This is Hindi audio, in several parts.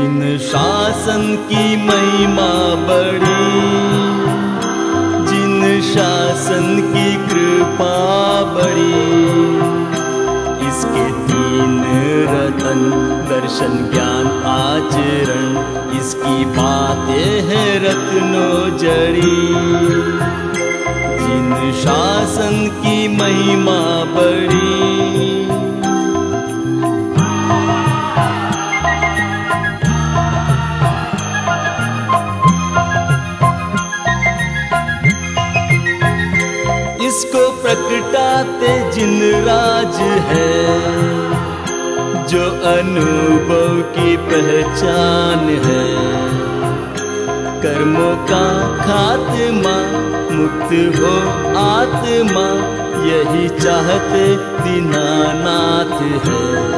शासन की महिमा बड़ी। जिन शासन की कृपा बड़ी इसके तीन रतन दर्शन ज्ञान आचरण इसकी बातें हैं रत्नों जड़ी जिन शासन की महिमा बड़ी प्रकटाते जिन राज है, जो अनुभव की पहचान है। कर्मों का खात्मा मुक्त हो आत्मा, यही चाहते दीनानाथ है।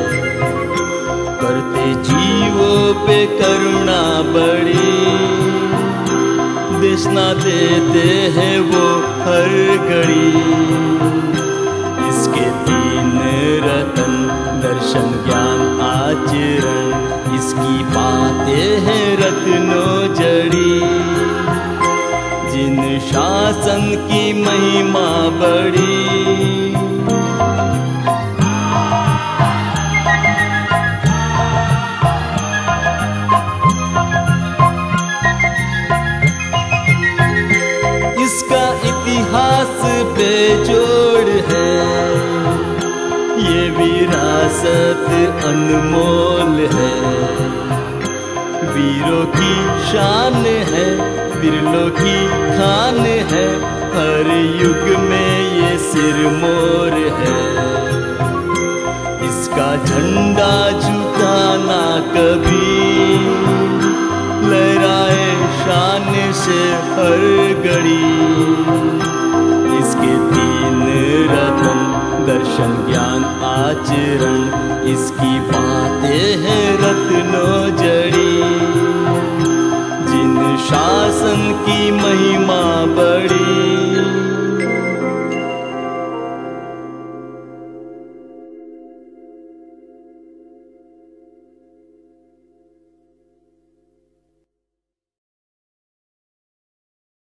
करते जीवों पे करुणा बड़ी देशना देते हैं वो हर घड़ी। इसके तीन रतन, दर्शन, ज्ञान, आचरण, इसकी बातें हैं रत्नों जड़ी जिन शासन की महिमा बड़ी बेजोड़ है। ये विरासत अनमोल है। वीरों की शान है, बिरलों की खान है, हर युग में ये सिरमोर है। इसका झंडा झुकाना कभी लहराए शान से हर घड़ी। ज्ञान आचरण इसकी बातें हैं।